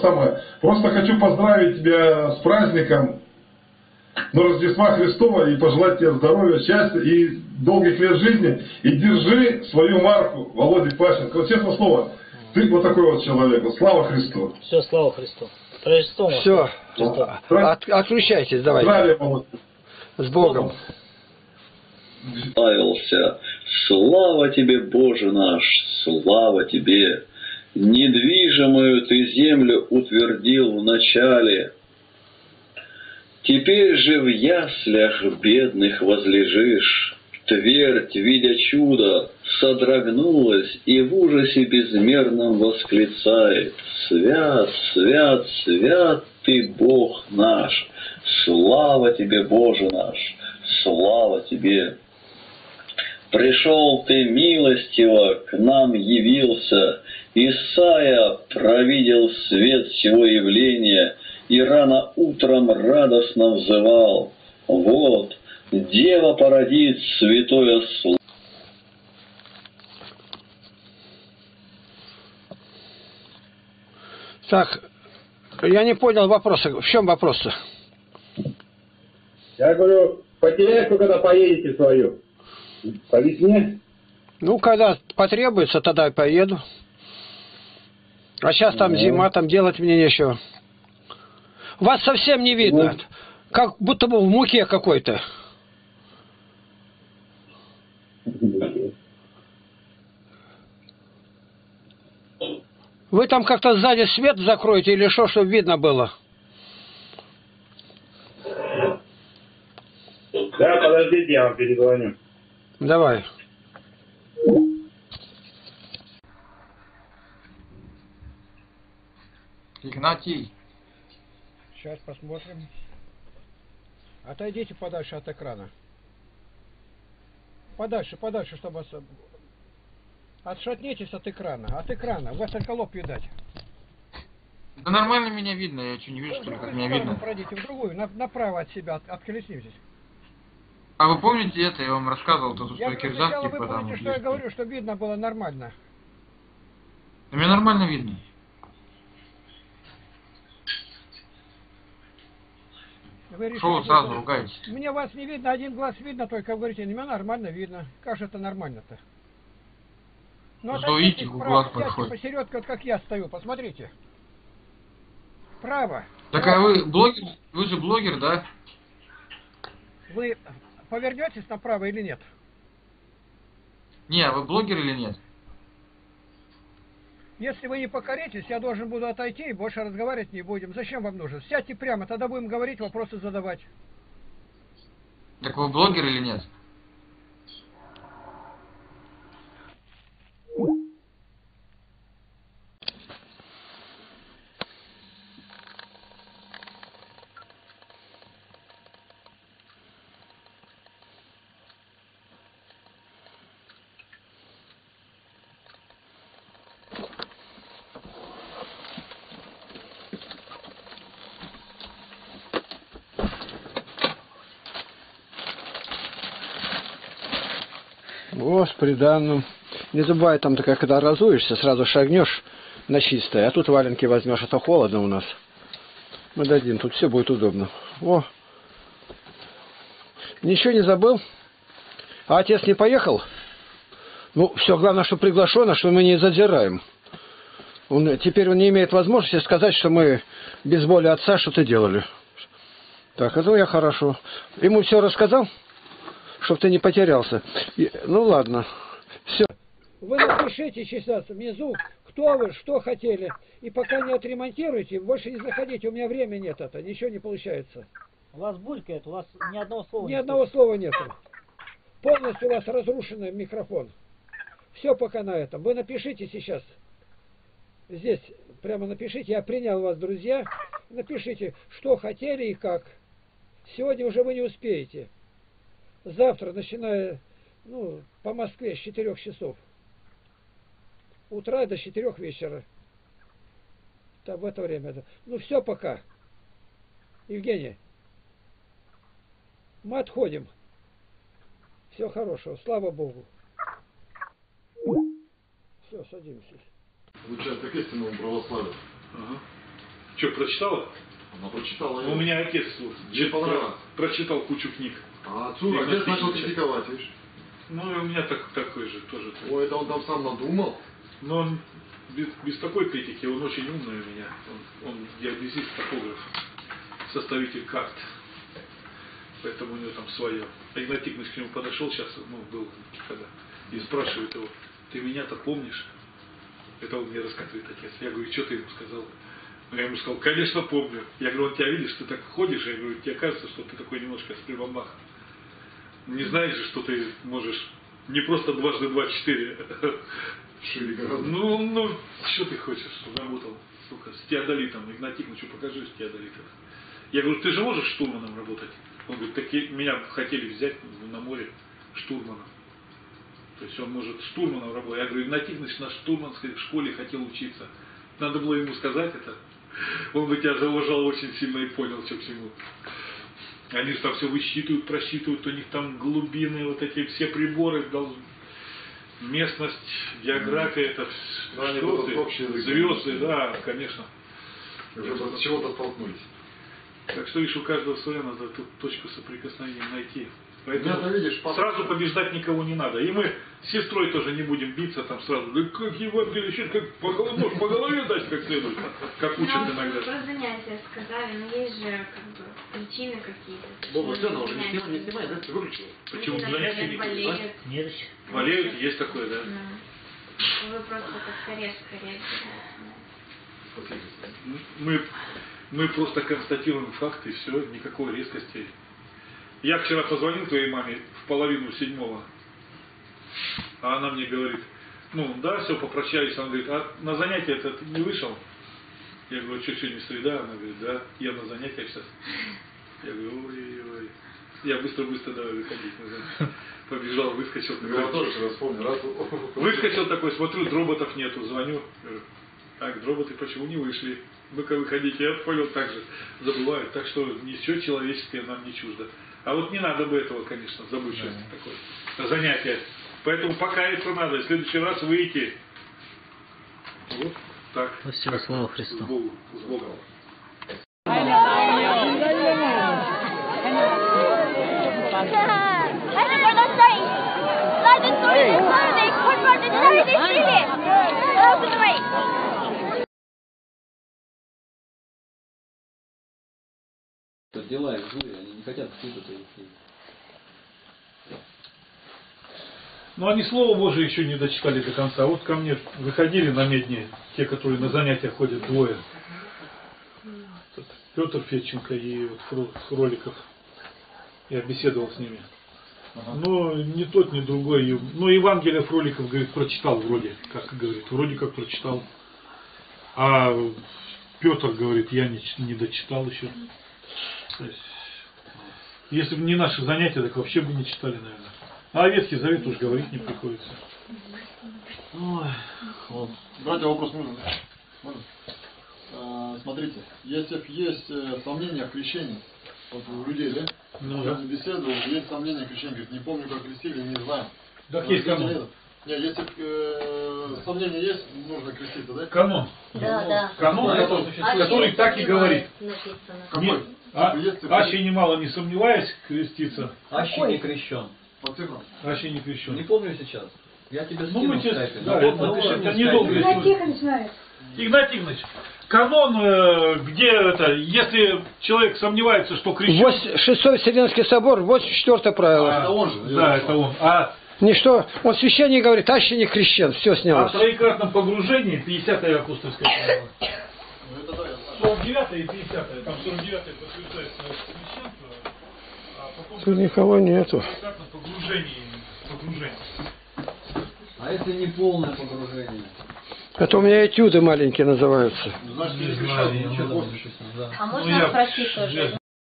самое. Просто хочу поздравить тебя с праздником но Рождества Христова и пожелать тебе здоровья, счастья и долгих лет жизни. И держи свою марку, Володя Пащенко. Вот честное слово, ты вот такой вот человек. Слава Христу. Все, слава Христу. Рождество. Все, От, отключайтесь, давайте. Здравия, Володя. С Богом. Славился. Слава тебе, Боже наш, слава тебе. Недвижимую ты землю утвердил в начале, Теперь же в яслях бедных возлежишь, Твердь, видя чудо, содрогнулась И в ужасе безмерном восклицает «Свят, свят, свят ты, Бог наш! Слава тебе, Боже наш! Слава тебе!» Пришел ты милостиво, к нам явился, Исайя провидел свет всего явления — и рано утром радостно взывал, «Вот, Дева породит святое слово». Так, я не понял вопроса. В чем вопрос-то? Я говорю, потеряешь, когда поедете свою? По весне? Ну, когда потребуется, тогда и поеду. А сейчас там зима, там делать мне нечего. Вас совсем не видно. Вот. Как будто бы в муке какой-то. Вы там как-то сзади свет закроете или что, чтобы видно было? Да, подождите, я вам перезвоню. Давай. Игнатий. Сейчас посмотрим. Отойдите подальше от экрана. Подальше, подальше, чтобы... Отшатнитесь от экрана. От экрана. У вас только лоб видать. Да нормально меня видно. Я что, не вижу, что ли, как меня видно? Пройдите в другую, на, направо от себя, от, отколеснитесь. А вы помните это? Я вам рассказывал, тут я что Кирзах, типа, вы помните, что я говорю, что видно было нормально. Да меня нормально видно. Вы Что вы сразу ругаетесь? Мне вас не видно, один глаз видно, только вы говорите, меня нормально видно. Как же это нормально-то? Ну, видите, глаз большой. посередке, вот как я стою, посмотрите. Право. Так а вы блогер, вы же блогер, да? Вы повернетесь направо или нет? Не, вы блогер или нет? Если вы не покоритесь, я должен буду отойти и больше разговаривать не будем. Зачем вам нужно? Сядьте прямо, тогда будем говорить, вопросы задавать. Так вы блогер или нет? С приданным. Не забывай, там ты когда разуешься, сразу шагнешь на чистое, а тут валенки возьмешь, это холодно у нас. Мы дадим, тут все будет удобно. О! Ничего не забыл? А отец не поехал? Ну, все, главное, что приглашено, что мы не задираем. Он, теперь он не имеет возможности сказать, что мы без воли отца что-то делали. Так, это я хорошо. Ему все рассказал? Чтобы ты не потерялся. И, ну ладно, все. Вы напишите сейчас внизу, кто вы, что хотели. И пока не отремонтируете, больше не заходите, у меня времени нет это, ничего не получается. У вас булькает, у вас ни одного слова Ни одного слова нет. Полностью у вас разрушенный микрофон. Все пока на этом. Вы напишите сейчас. Здесь прямо напишите, я принял вас, друзья. Напишите, что хотели и как. Сегодня уже вы не успеете завтра, начиная ну, по Москве с 4 часов утра до 4 вечера. Там в это время. Ну все пока. Евгений, мы отходим. Всего хорошего. Слава Богу. Все, садимся. Получается, как истинному православию. Ага. Что, прочитала? Ну, прочитал У меня отец вот, Мне понравилось. прочитал кучу книг. А отцу отец начал критиковать, видишь? Ну, и у меня так, такой же тоже. Ой, это он там сам надумал. Но он без, без такой критики, он очень умный у меня. Он, он геодезист, топограф, составитель карт. Поэтому у него там свое. А Игнат Тихонович к нему подошел сейчас, ну, был когда, и спрашивает его, ты меня-то помнишь? Это он мне рассказывает отец. Я говорю, что ты ему сказал? Ну, я ему сказал, конечно, помню. Я говорю, он тебя видишь, ты так ходишь, я говорю, тебе кажется, что ты такой немножко с прибамбах. Не знаешь же, что ты можешь не просто дважды два четыре. Ну, ну, что ты хочешь, работал, сука, с теодолитом, Игнат Тихоновичу покажи с теодолитом. Я говорю, ты же можешь штурманом работать? Он говорит, так меня хотели взять на море штурманом. То есть он может штурманом работать. Я говорю, Игнат Тихонович на штурманской школе хотел учиться. Надо было ему сказать это. Он бы тебя зауважал очень сильно и понял, что к чему. Они же там все высчитывают, просчитывают, у них там глубины, вот эти все приборы местность, география, это Да, они что будут ты, общий язык звезды, да, конечно. Уже чего-то столкнулись. Так что видишь, у каждого своя, надо тут точку соприкосновения найти. Поэтому Меня-то, видишь, папа- сразу побеждать никого не надо. И мы с сестрой тоже не будем биться там сразу. Да как Евангелие, сейчас как по, голове- по голове дать как следует, как учат Нам иногда. про занятия сказали, но есть же как бы причины какие-то. Боба, Почему сцена уже не снимай, не снимай, да? Ты выключил. Почему Люди, занятия не болеют. Нет. Болеют, есть такое, да? Ну, Вы просто как-то резко реагируете. Мы, мы просто констатируем факты, и все, никакой резкости. Я вчера позвонил твоей маме в половину седьмого, а она мне говорит, ну да, все, попрощались. Она говорит, а на занятие это ты не вышел? Я говорю, что сегодня среда? Она говорит, да, я на занятиях сейчас. Я говорю, ой-ой. Я быстро-быстро давай выходить. на занятия. Побежал, выскочил. Я тоже вчера вспомнил. Раз... Выскочил такой, смотрю, дроботов нету, звоню. говорю, Так, дроботы почему не вышли? Ну-ка выходите, я понял, так же забывают. Так что ничего человеческое нам не чуждо. А вот не надо бы этого, конечно, забывчивости такой. Занятие. Поэтому покаяться надо, и в следующий раз выйти. Вот так. Ну все, слава Христу. С Богом. С Богом. Hadi way. дела их злые, они не хотят впитывать их. Но они Слово Божие еще не дочитали до конца. Вот ко мне выходили на медне, те, которые на занятия ходят, двое. Петр Федченко и вот Фроликов. Я беседовал с ними. Но ни тот, ни другой. И- Ну, Евангелие Фроликов, говорит, прочитал вроде, как говорит, вроде как прочитал. А Петр говорит, я не, не дочитал еще. Есть, если бы не наши занятия, так вообще бы не читали, наверное. А Ветхий Завет уж говорить не приходится. Ой, вот. Братья, вопрос можно? Можно? А, смотрите, если есть э, сомнения в крещении, вот у людей, да? Ну Я да. беседовал, есть сомнения в крещении, говорит, не помню, как крестили, не знаю. Так есть Разделите канон. Нет, если э, сомнения есть, нужно креститься, да? Канон. Да, да. Канон, Да, который, это который так и говорит. Написано. Какой? А, аще немало не сомневаясь, креститься, Аще не крещен. Аще не крещен. Не помню сейчас. Я тебе Ну, скину мы в тебе- скайпе. да, Ну, это вот, напиши, вот, это в недолго скайпе. история. Игнат Игнатьевич, канон, э, где это, если человек сомневается, что крещен... Вось- Шестой Вселенский собор, 84 правило. Это он же. Да, это он. А Ничто, он священник говорит, аще не крещен, все о снялось. троекратном погружении, 50-е апостольское правило. Ну, это да, я знаю. 49 и 50 там 49 подтверждается священство, а Тут никого нету. погружении, погружение. А это не полное погружение. Это у меня этюды маленькие называются. Значит, Не не знаю, Ну, Бог. да, да. А Ну, можно я- спросить тоже?